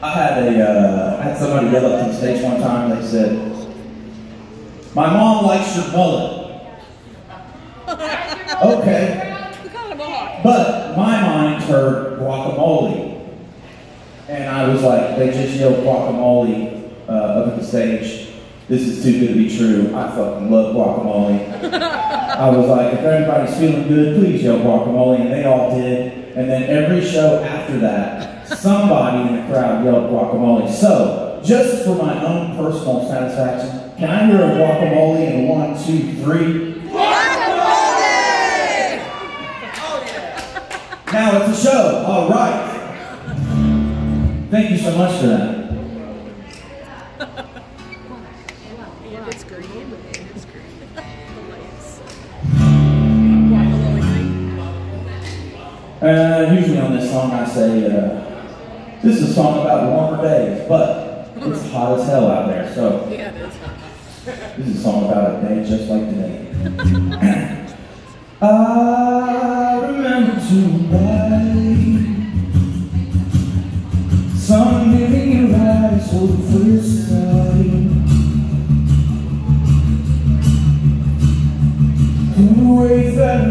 I had a, uh, I had somebody yell up to the stage one time. They said, "My mom likes your mullet." okay. But my mind heard guacamole, and I was like, they just yelled guacamole uh, up at the stage. This is too good to be true. I fucking love guacamole. I was like, if everybody's feeling good, please yell guacamole, and they all did. And then every show after that, somebody in the crowd yelled guacamole. So, just for my own personal satisfaction, can I hear a guacamole in a one, two, three? Now it's a show. All right. Thank you so much for that. It's green. It's green. The lights. Uh, usually on this song I say, uh, this is a song about warmer days, but it's hot as hell out there, so Yeah, it is. this is a song about a day just like today. I remember tonight, sun in your eyes for the first time. Who waits that